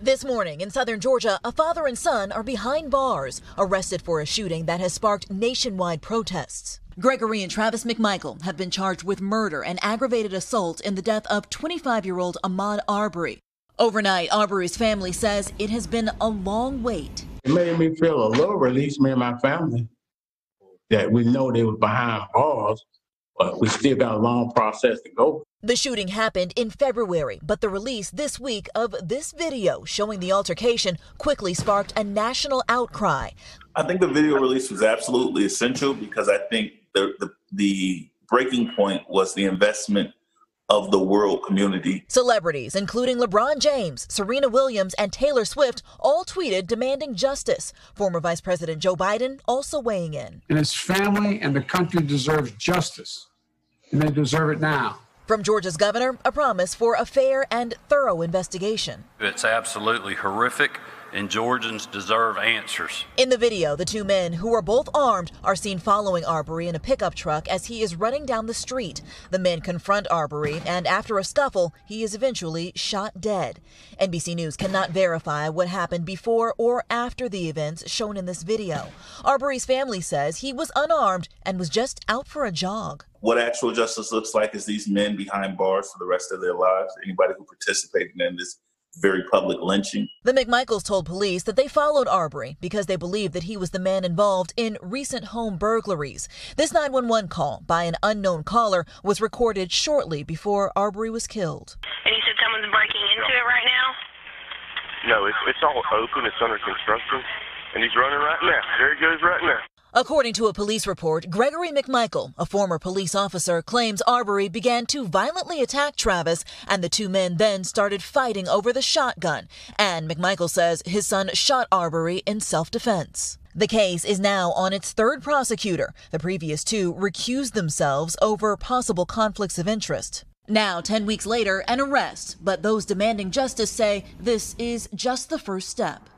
This morning in southern Georgia, a father and son are behind bars, arrested for a shooting that has sparked nationwide protests. Gregory and Travis McMichael have been charged with murder and aggravated assault in the death of 25 year old Ahmaud Arbery. Overnight, Arbery's family says it has been a long wait. It made me feel a little release, me and my family, that we know they were behind bars, but we still got a long process to go. The shooting happened in February, but the release this week of this video showing the altercation quickly sparked a national outcry. I think the video release was absolutely essential because I think the, the, the breaking point was the investment of the world community. Celebrities, including LeBron James, Serena Williams, and Taylor Swift, all tweeted demanding justice. Former Vice President Joe Biden also weighing in. And his family and the country deserves justice, and they deserve it now. From Georgia's governor, a promise for a fair and thorough investigation. It's absolutely horrific and Georgians deserve answers. In the video, the two men, who are both armed, are seen following Arbery in a pickup truck as he is running down the street. The men confront Arbery, and after a scuffle, he is eventually shot dead. NBC News cannot verify what happened before or after the events shown in this video. Arbery's family says he was unarmed and was just out for a jog. What actual justice looks like is these men behind bars for the rest of their lives. Anybody who participated in this very public lynching. The McMichaels told police that they followed Arbery because they believed that he was the man involved in recent home burglaries. This 911 call by an unknown caller was recorded shortly before Arbery was killed. And you said someone's breaking into it right now? No, it's, it's all open. It's under construction. And he's running right now. There he goes right now. According to a police report, Gregory McMichael, a former police officer, claims Arbery began to violently attack Travis, and the two men then started fighting over the shotgun. And McMichael says his son shot Arbery in self defense. The case is now on its third prosecutor. The previous two recused themselves over possible conflicts of interest. Now, 10 weeks later, an arrest, but those demanding justice say this is just the first step.